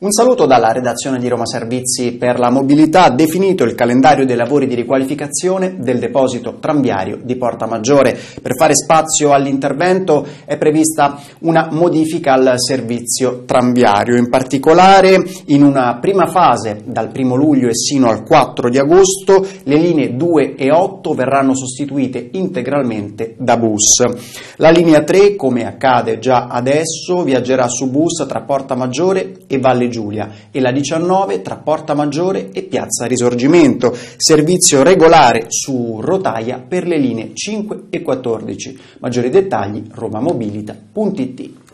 Un saluto dalla redazione di Roma Servizi per la mobilità. Definito il calendario dei lavori di riqualificazione del deposito tranviario di Porta Maggiore. Per fare spazio all'intervento è prevista una modifica al servizio tranviario. In particolare, in una prima fase, dal 1 luglio e sino al 4 di agosto, le linee 2 e 8 verranno sostituite integralmente da bus. La linea 3, come accade già adesso, viaggerà su bus tra Porta Maggiore e Valle Giulia e la 19 tra Porta Maggiore e Piazza Risorgimento, servizio regolare su rotaia per le linee 5 e 14. Maggiori dettagli romamobilita.it.